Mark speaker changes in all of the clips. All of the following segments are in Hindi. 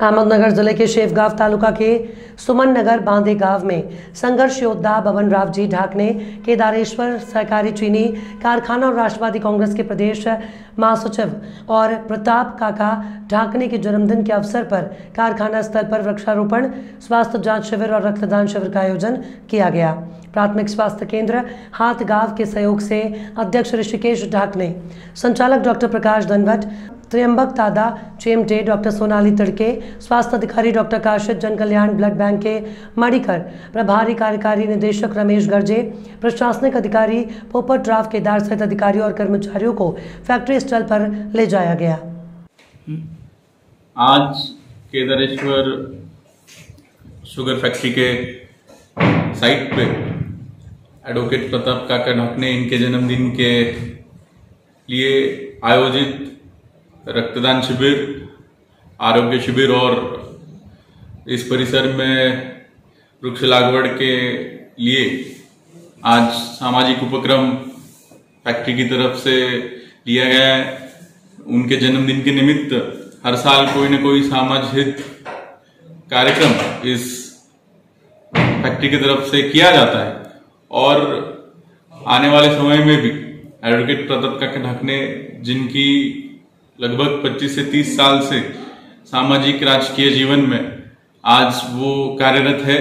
Speaker 1: अहमदनगर ज़िले के शेफगांव तालुका के सुमन नगर बांदे गाँव में संघर्ष योद्धा बबन राव जी ढाक ने केदारेश्वर सहकारी चीनी कारखाना और राष्ट्रवादी कांग्रेस के प्रदेश महासचिव और प्रताप काका ढाकने के जन्मदिन के अवसर पर कारखाना स्थल पर वृक्षारोपण, स्वास्थ्य जाँच शिविर और रक्तदान शिविर का आयोजन किया गया। प्राथमिक स्वास्थ्य केंद्र हाथ गाँव के सहयोग से अध्यक्ष ऋषिकेश ढाकने संचालक डॉक्टर प्रकाश धनवट त्र्यंबक तादा, चेमटे, डॉक्टर सोनाली तड़के, स्वास्थ्य अधिकारी डॉक्टर काशिद जन कल्याण ब्लड बैंक के मणिकर, प्रभारी कार्यकारी निदेशक रमेश गर्जे, प्रशासनिक अधिकारी पोपट राव केदार सहित अधिकारियों और कर्मचारियों को फैक्ट्री स्थल पर ले जाया गया।
Speaker 2: आज केदारेश्वर शुगर फैक्ट्री के साइट पे एडवोकेट प्रताप काका ढाकने इनके जन्मदिन के लिए आयोजित रक्तदान शिविर, आरोग्य शिविर और इस परिसर में वृक्ष लागवड़ के लिए आज सामाजिक उपक्रम फैक्ट्री की तरफ़ से लिया गया है। उनके जन्मदिन के निमित्त हर साल कोई न कोई सामाजिक कार्यक्रम इस फैक्ट्री की तरफ़ से किया जाता है और आने वाले समय में भी एडवोकेट प्रताप का ढकने जिनकी लगभग 25 से 30 साल से सामाजिक राजकीय जीवन में आज वो कार्यरत है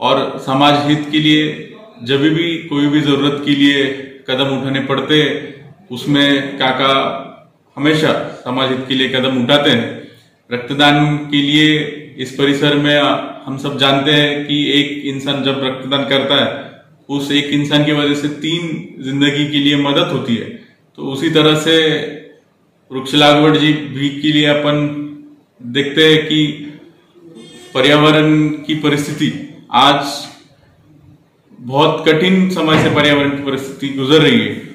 Speaker 2: और समाज हित के लिए जब भी कोई भी ज़रूरत के लिए कदम उठाने पड़ते उसमें काका हमेशा समाज हित के लिए कदम उठाते हैं। रक्तदान के लिए इस परिसर में हम सब जानते हैं कि एक इंसान जब रक्तदान करता है, उस एक इंसान की वजह से तीन ज़िंदगी के लिए मदद होती है। तो उसी तरह से वृक्ष लागवड जी भी के लिए अपन देखते हैं कि पर्यावरण की परिस्थिति आज बहुत कठिन समय से पर्यावरण की परिस्थिति गुजर रही है।